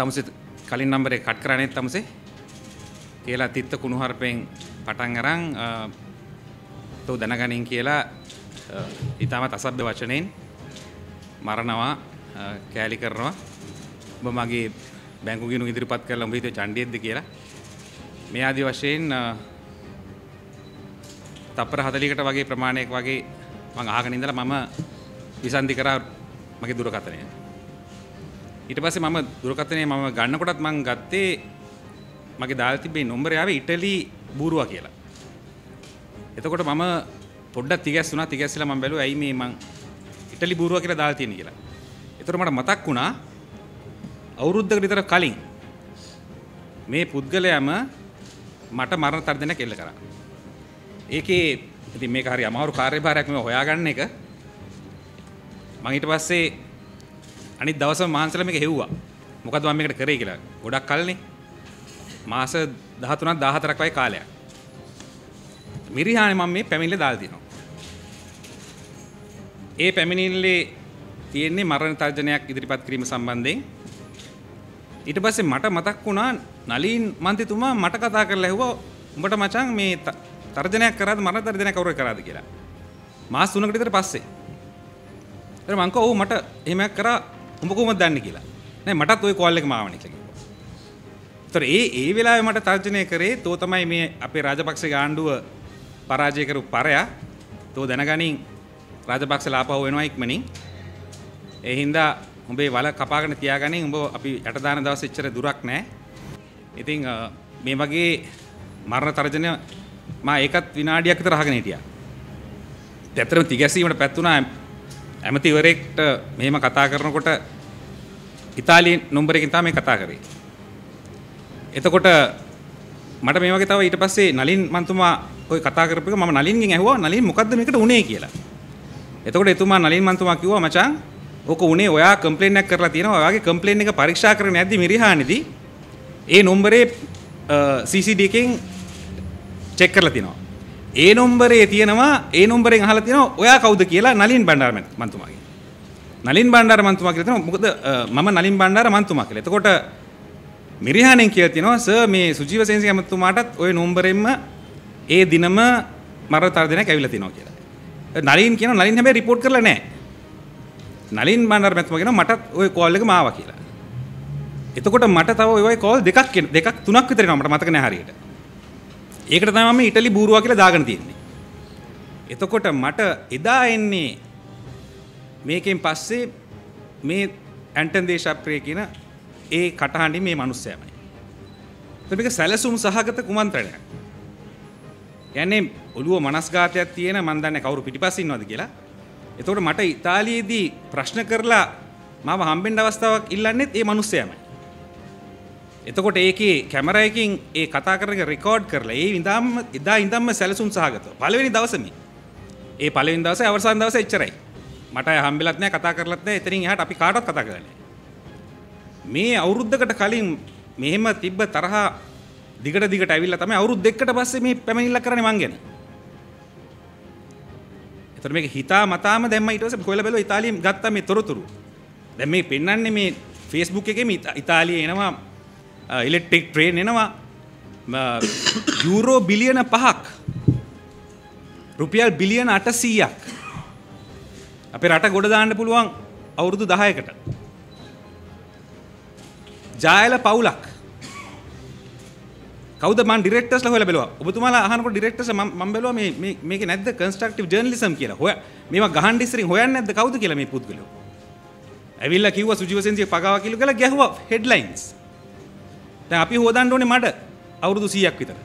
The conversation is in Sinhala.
තමුසේ කලින් නම්බරේ කට් කරන්නේ තමුසේ? කියලා තිත්ත කුණුහරුපෙන් පටන් අරන් තෝ දැනගනින් කියලා ඉතාමත් අසභ්‍ය වචනයෙන් මරණවා කෑලි කරනවා. ඔබ මගේ බැංකු ගිනු ඉදිරිපත් කරලා උඹ හිතුවේ චණ්ඩියෙක්ද කියලා. මේ ආදි වශයෙන් තප්පර 40කට වගේ ප්‍රමාණයක් වගේ මම අහගෙන ඉඳලා මම විසන්ධි කරා මගේ දුරකථනය. ඊට පස්සේ මම දුරකථනය මම ගන්නකොටත් මම ගත්තේ මගේ දාලා තිබ්බේ නම්බරය ආවේ ඉටලි බූරුවා කියලා. එතකොට මම පොඩ්ඩක් තිගැස්සුණා තිගැස්සලා මම බැලුවා ඇයි මේ මං ඉටලි බූරුවා කියලා දාලා තියෙන්නේ කියලා. එතකොට මට මතක් වුණා අවුරුද්දකට විතර කලින් මේ පුද්ගලයාම මට මරණ තර්ජනයක් එල්ල කරා. ඒකේ ඉතින් මේක හරි අමාරු කාර්යභාරයක් මේ හොයාගන්න එක. මම ඊට පස්සේ අනිත් දවසම මාන්සල මේක හෙව්වා. මොකද මම මේකට කරේ කියලා. ගොඩක් කල්නේ. මාස 13ක් 14ක් වගේ කාලයක්. මිරිහානේ මම මේ පැමිණිල්ල දාලා තියෙනවා. ඒ පැමිණිල්ලේ තියෙන්නේ මරණ තර්ජනයක් ඉදිරිපත් කිරීම සම්බන්ධයෙන් ඊට පස්සේ මට මතක් වුණා නලින් මන්ත්‍රීතුමා මට කතා කරලා ඇහුවා උඹට මචං මේ තර්ජනයක් කරාද මරණ තර්ජනයක් කවුරු කරාද කියලා. මාස 3කට විතර පස්සේ. ඊට මං කිව්වා ඔව් මට එහෙමයක් කරා උඹ කොහොමද දන්නේ කියලා. නෑ මටත් ওই කෝල් එක මාවනේ කියලා කිව්වා. ඒතර ඒ ඒ වෙලාවේ මට තර්ජනය කරේ තෝ තමයි මේ අපේ රාජපක්ෂගේ ආණ්ඩුව පරාජය කරපු පරයා. තෝ දැනගනින් රාජපක්ෂ ලාපහුව වෙනවා ඉක්මනින්. ඒ හින්දා උඹේ වල කපාගෙන තියාගනින් උඹ අපි යට දාන දවස් එච්චර දුරක් නැහැ. ඉතින් මේ වගේ මරණ තර්ජනය මා ඒකත් විනාඩියක් විතර අහගෙන හිටියා. ඇත්තටම තිගැසීමට පැත්තුණා ඇමතිවරයෙක්ට මෙහෙම කතා කරනකොට ඉතාලිය නම්බරකින් තමයි කතා කරේ. එතකොට මට මේ වගේ තව ඊට පස්සේ නලින් මන්තුමා ওই කතා කරපු එක මම නලින්ගෙන් ඇහුවා නලින් මොකද්ද මේකට උනේ කියලා. එතකොට එතුමා නලින් මන්තුමා කිව්වා මචං ඕක උනේ ඔයා කම්ප්ලේන් එකක් කරලා තියෙනවා. ඔයාගේ කම්ප්ලේන් එක පරීක්ෂා කරගෙන යද්දි මිරිහානේදී ඒ නම්බරේ CCD එකෙන් චෙක් කරලා තියෙනවා. ඒ නම්බරේ තියෙනවා ඒ නම්බරෙන් අහලා තියෙනවා ඔයා කවුද කියලා නලින් බණ්ඩාර මන්තුමාගේ. නලින් බණ්ඩාර මන්තුමා කියලා තියෙනවා. මොකද මම නලින් බණ්ඩාර මන්තුමා කියලා. එතකොට මිරිහානෙන් කියලා තියෙනවා සර් මේ සුජීව සේනසිංහ මන්තුමාටත් ওই නම්බරෙන්ම ඒ දිනම මරණ තර්ජනයක් ඇවිල්ලා තියෙනවා කියලා. නලින් කියනවා නලින් හැබැයි report කරලා නැහැ. නලින් බණ්ඩාර මැතිතුමා කියනවා මටත් ওই කෝල් එක මාවා කියලා. එතකොට මට තව ওই කෝල් දෙකක් දෙකක් තුනක් විතර එනවා මට මතක නැහැ හරියට. ඒකට තමයි මම ඉටලි බූරුවා කියලා දාගෙන තියෙන්නේ. එතකොට මට එදා එන්නේ මේකෙන් පස්සේ මේ ඇන්ටන් දේශප්‍රිය කියන ඒ කටහඬින් මේ මිනිස්සයාමයි. එතකොට මේක සැලසුම් සහගත කුමන්ත්‍රණයක්. යන්නේ ඔළුව මනස්ගාතයක් තියෙන මන් දන්නේ කවුරු පිටිපස්සේ ඉන්නවද කියලා. එතකොට මට ඉතාලියේදී ප්‍රශ්න කරලා මාව හම්බෙන්න අවස්ථාවක් ඉල්ලන්නේත් ඒ මිනිස්සයාමයි. එතකොට ඒකේ කැමරයකින් ඒ කතා කරක රෙකෝඩ් කරලා ඒ ඉඳාම එදා ඉඳන්ම සැලසුම් සහගතව පළවෙනි දවසේම. ඒ පළවෙනි දවසේ අවසාන දවසේ එච්චරයි. මට අය හම්බෙලත් නැහැ කතා කරලත් නැහැ එතනින් එහාට අපි කාටවත් කතා කරන්නේ මේ අවුරුද්දකට කලින් මෙහෙම තිබ්බ තරහා දිගට දිගට ඇවිල්ලා තමයි අවුරුදු දෙකකට පස්සේ මේ පැමිණිල්ල කරන්නේ මං ගැන. එතකොට මේක හිතා මතාම දැම්ම ඊට පස්සේ කොහෙල බැලුවා? ඉතාලියෙන් ගත්තා මේ තොරතුරු. දැන් මේ පෙන්වන්නේ මේ Facebook එකේ ඉතාලියේ එනවා ඉලෙක්ට්‍රික් ට්‍රේන් එනවා. යුරෝ බිලියන පහක්. රුපියල් බිලියන අටසීයක්. අපේ රට ගොඩ දාන්න පුළුවන් අවුරුදු දහයකට. ජායල පවුලක්. කවද මන් ඩිරෙක්ටර්ස් හොල බැලුවා? ඔබතුමාලා අහනකොට ඩිරෙක්ටර්ස් මම බැලුවා මේ මේ මේක නැද්ද කන්ස්ට්‍රක්ටිව් ජර්නලිසම් කියලා? හොය මේවා ගහන්න ඉස්සරින් හොයන්නේ නැද්ද? කවුද කියලා මේ පුද්ගලයෝ? ඇවිල්ලා කිව්වා සුජීවසෙන්සිය පගාව කියලා කියලා ගැහුවා හෙඩ්ලයින්ස් දැන් අපි හොදන්න ඕනේ මඩ අවුරුදු 100ක් විතර.